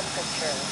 temperature.